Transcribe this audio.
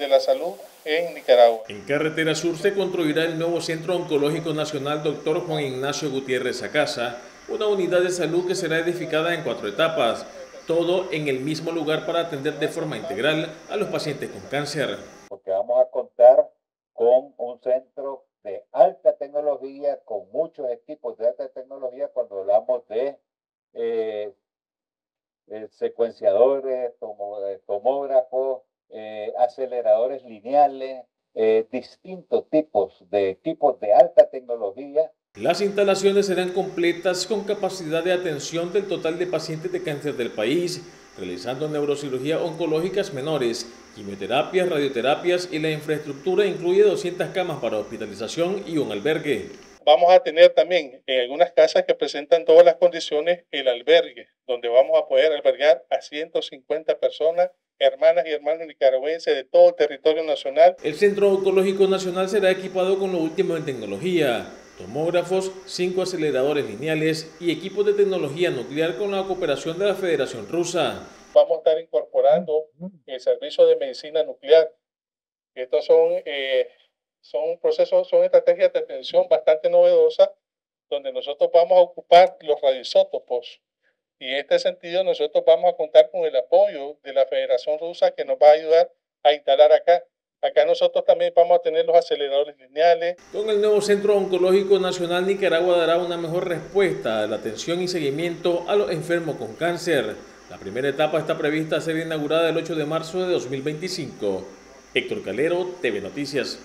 de la salud en Nicaragua. En Carretera Sur se construirá el nuevo Centro Oncológico Nacional Dr. Juan Ignacio Gutiérrez Acasa, una unidad de salud que será edificada en cuatro etapas, todo en el mismo lugar para atender de forma integral a los pacientes con cáncer. Porque vamos a contar con un centro de alta tecnología, con muchos equipos de alta tecnología cuando hablamos de eh, eh, secuenciadores, tomógrafos, eh, aceleradores lineales, distintos tipos de equipos de alta tecnología las instalaciones serán completas con capacidad de atención del total de pacientes de cáncer del país, realizando neurocirugía oncológicas menores, quimioterapias, radioterapias y la infraestructura incluye 200 camas para hospitalización y un albergue. Vamos a tener también en algunas casas que presentan todas las condiciones el albergue, donde vamos a poder albergar a 150 personas hermanas y hermanos nicaragüenses de todo el territorio nacional. El Centro Oncológico Nacional será equipado con lo último en tecnología tomógrafos, cinco aceleradores lineales y equipos de tecnología nuclear con la cooperación de la Federación Rusa. Vamos a estar incorporando el servicio de medicina nuclear. Estos son, eh, son procesos, son estrategias de atención bastante novedosas donde nosotros vamos a ocupar los radioisótopos. Y en este sentido nosotros vamos a contar con el apoyo de la Federación Rusa que nos va a ayudar a instalar acá Acá nosotros también vamos a tener los aceleradores lineales. Con el nuevo Centro Oncológico Nacional, Nicaragua dará una mejor respuesta a la atención y seguimiento a los enfermos con cáncer. La primera etapa está prevista ser inaugurada el 8 de marzo de 2025. Héctor Calero, TV Noticias.